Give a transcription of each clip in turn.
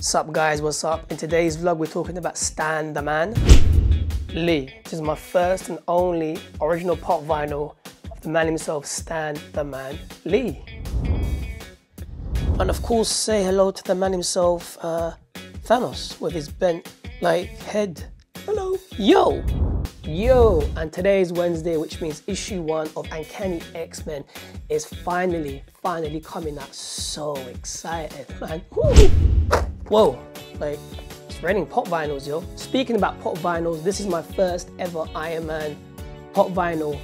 Sup guys, what's up? In today's vlog we're talking about Stan the Man. Lee. This is my first and only original pop vinyl of the man himself, Stan the Man Lee. And of course say hello to the man himself, uh, Thanos, with his bent like head. Hello. Yo! Yo! And today is Wednesday, which means issue one of Uncanny X-Men is finally, finally coming out. So excited, man. Woo! Whoa, like it's raining pop vinyls, yo. Speaking about pop vinyls, this is my first ever Iron Man pop vinyl.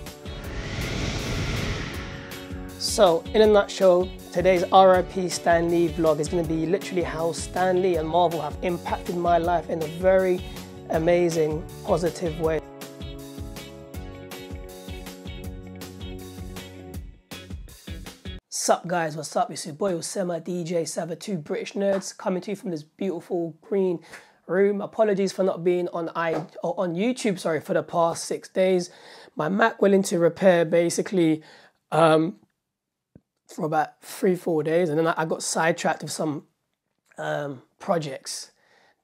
So, in a nutshell, today's RIP Stan Lee vlog is going to be literally how Stan Lee and Marvel have impacted my life in a very amazing, positive way. Sup guys, what's up? It's your boy Osema DJ Sava, two British nerds coming to you from this beautiful green room. Apologies for not being on I on YouTube, sorry, for the past six days. My Mac went into repair basically um, for about three, four days, and then I got sidetracked with some um, projects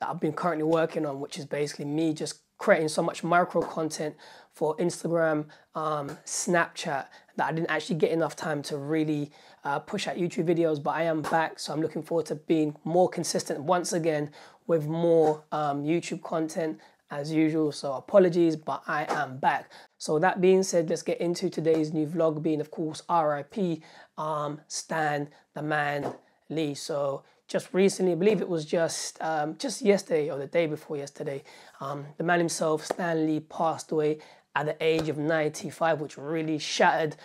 that I've been currently working on, which is basically me just creating so much micro content for Instagram, um, Snapchat, that I didn't actually get enough time to really uh, push out YouTube videos, but I am back. So I'm looking forward to being more consistent once again with more um, YouTube content as usual. So apologies, but I am back. So that being said, let's get into today's new vlog being of course RIP um, Stan the man Lee. So just recently, I believe it was just um, just yesterday or the day before yesterday, um, the man himself, Stan Lee, passed away at the age of 95, which really shattered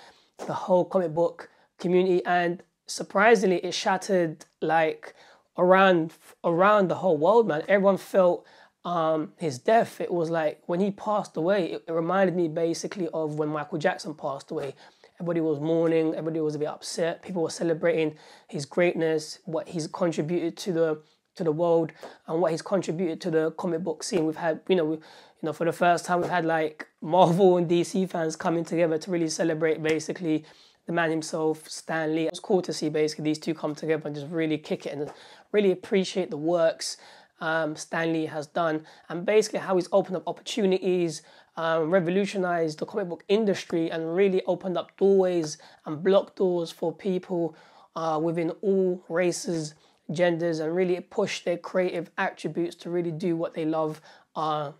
the whole comic book community. And surprisingly, it shattered like around around the whole world, man. Everyone felt um, his death. It was like when he passed away, it, it reminded me basically of when Michael Jackson passed away Everybody was mourning, everybody was a bit upset. People were celebrating his greatness, what he's contributed to the to the world and what he's contributed to the comic book scene. We've had, you know, we, you know, for the first time we've had like Marvel and DC fans coming together to really celebrate basically the man himself, Stan Lee. It was cool to see basically these two come together and just really kick it and really appreciate the works um, Stan Lee has done and basically how he's opened up opportunities um, revolutionized the comic book industry and really opened up doorways and blocked doors for people uh, within all races, genders, and really pushed their creative attributes to really do what they love uh,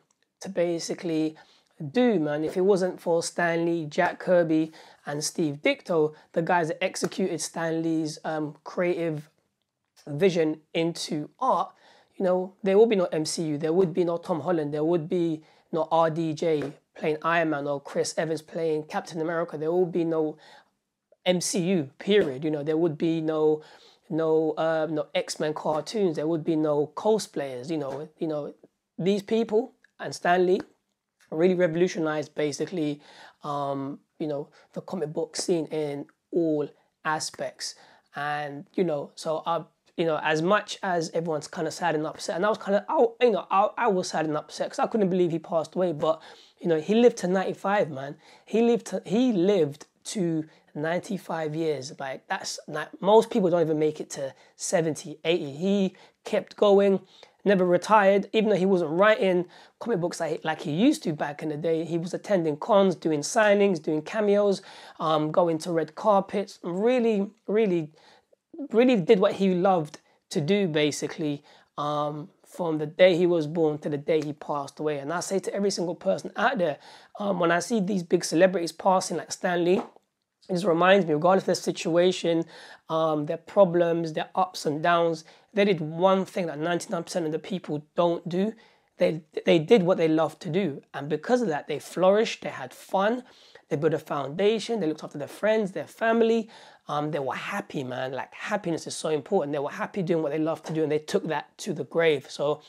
to basically do, man. If it wasn't for Stan Lee, Jack Kirby, and Steve Ditko, the guys that executed Stan Lee's um, creative vision into art, you know, there would be no MCU, there would be no Tom Holland, there would be no RDJ playing Iron Man or Chris Evans playing Captain America. There will be no MCU. Period. You know, there would be no no uh, no X Men cartoons. There would be no cosplayers. You know, you know these people and Stan Lee really revolutionized basically um, you know the comic book scene in all aspects. And you know, so I you know, as much as everyone's kind of sad and upset, and I was kind of, I, you know, I, I was sad and upset because I couldn't believe he passed away. But you know, he lived to 95, man. He lived, to, he lived to 95 years. Like that's not, most people don't even make it to 70, 80. He kept going, never retired, even though he wasn't writing comic books like, like he used to back in the day. He was attending cons, doing signings, doing cameos, um, going to red carpets, really, really really did what he loved to do basically um, from the day he was born to the day he passed away. And I say to every single person out there, um, when I see these big celebrities passing like Stan Lee, it just reminds me, regardless of their situation, um, their problems, their ups and downs, they did one thing that 99% of the people don't do. They, they did what they love to do. And because of that, they flourished, they had fun, they built a foundation, they looked after their friends, their family, um, they were happy, man. Like happiness is so important. They were happy doing what they love to do, and they took that to the grave. So,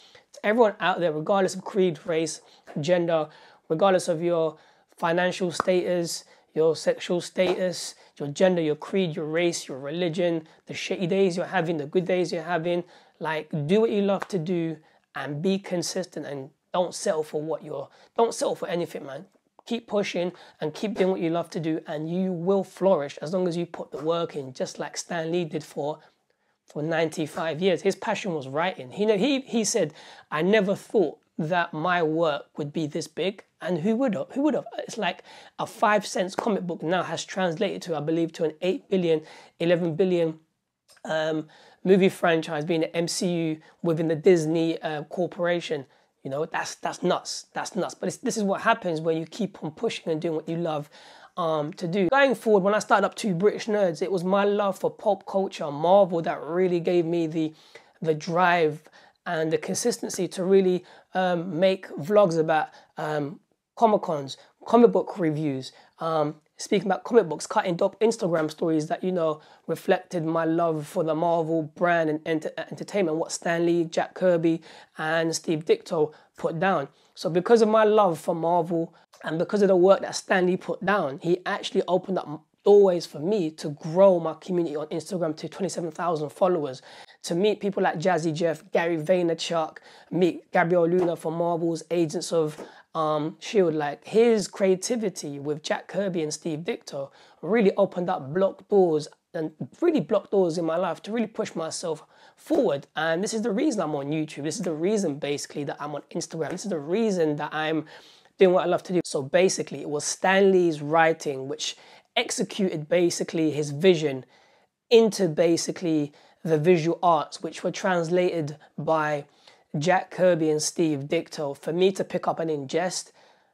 everyone out there, regardless of creed, race, gender, regardless of your financial status, your sexual status, your gender, your creed, your race, your religion, the shitty days you're having, the good days you're having, like do what you love to do and be consistent and don't settle for what you're don't settle for anything, man keep pushing and keep doing what you love to do and you will flourish as long as you put the work in just like Stan Lee did for for 95 years. His passion was writing. He, he, he said, I never thought that my work would be this big. And who would have? Who would have? It's like a five cents comic book now has translated to, I believe, to an 8 billion, 11 billion um, movie franchise being the MCU within the Disney uh, corporation. You know, that's that's nuts. That's nuts. But this is what happens when you keep on pushing and doing what you love um, to do. Going forward, when I started up Two British Nerds, it was my love for pop culture, Marvel, that really gave me the the drive and the consistency to really um, make vlogs about um, Comic Cons, comic book reviews, um, speaking about comic books, cutting dope Instagram stories that, you know, reflected my love for the Marvel brand and ent- entertainment, what Stan Lee, Jack Kirby, and Steve Ditko put down. So because of my love for Marvel and because of the work that Stan Lee put down, he actually opened up doorways for me to grow my community on Instagram to 27,000 followers, to meet people like Jazzy Jeff, Gary Vaynerchuk, meet Gabriel Luna from Marvel's Agents of um, Shield, like his creativity with Jack Kirby and Steve Ditko really opened up blocked doors and really blocked doors in my life to really push myself forward. And this is the reason I'm on YouTube. This is the reason basically that I'm on Instagram. This is the reason that I'm doing what I love to do. So basically, it was Stan Lee's writing which executed basically his vision into basically the visual arts, which were translated by Jack Kirby and Steve Ditko for me to pick up and ingest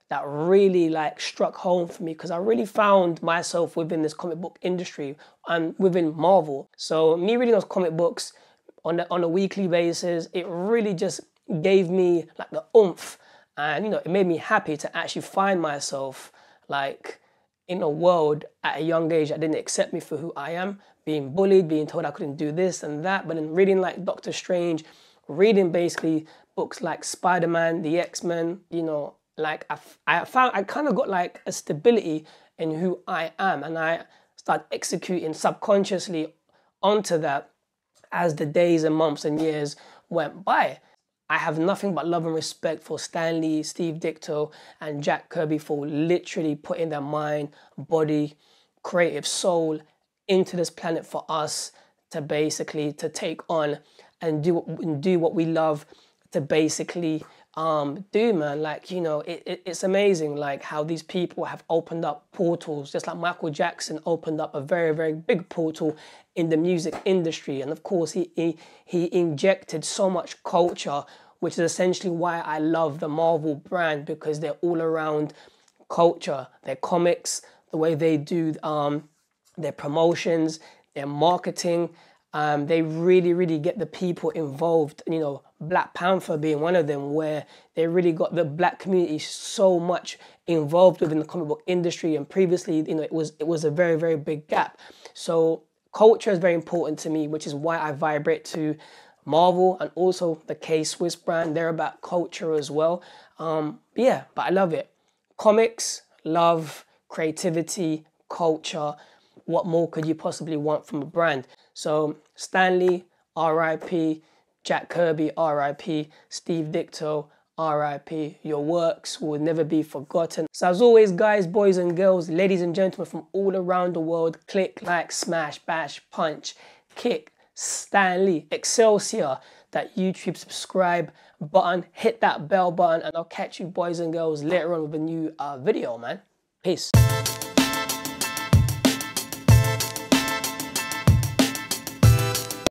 that really like struck home for me because I really found myself within this comic book industry and within Marvel. So me reading those comic books on a, on a weekly basis, it really just gave me like the oomph and you know it made me happy to actually find myself like in a world at a young age that didn't accept me for who I am, being bullied, being told I couldn't do this and that, but in reading like Doctor Strange reading basically books like Spider Man, the X Men, you know, like I, I found I kind of got like a stability in who I am, and I start executing subconsciously onto that as the days and months and years went by. I have nothing but love and respect for Stan Lee, Steve Ditko, and Jack Kirby for literally putting their mind, body, creative soul into this planet for us to basically to take on and do and do what we love to basically um, do, man. Like, you know, it, it, it's amazing, like, how these people have opened up portals, just like Michael Jackson opened up a very, very big portal in the music industry. And of course, he, he, he injected so much culture, which is essentially why I love the Marvel brand because they're all around culture, their comics, the way they do um, their promotions, their marketing, um, they really, really get the people involved. You know, Black Panther being one of them, where they really got the black community so much involved within the comic book industry. And previously, you know, it was it was a very, very big gap. So culture is very important to me, which is why I vibrate to Marvel and also the K Swiss brand. They're about culture as well. Um, yeah, but I love it. Comics, love, creativity, culture. What more could you possibly want from a brand? So Stan Lee, RIP, Jack Kirby, RIP, Steve Ditko, RIP. Your works will never be forgotten. So as always, guys, boys and girls, ladies and gentlemen from all around the world, click, like, smash, bash, punch, kick, Stan Lee, Excelsior, that YouTube subscribe button, hit that bell button, and I'll catch you boys and girls later on with a new uh, video, man. Peace.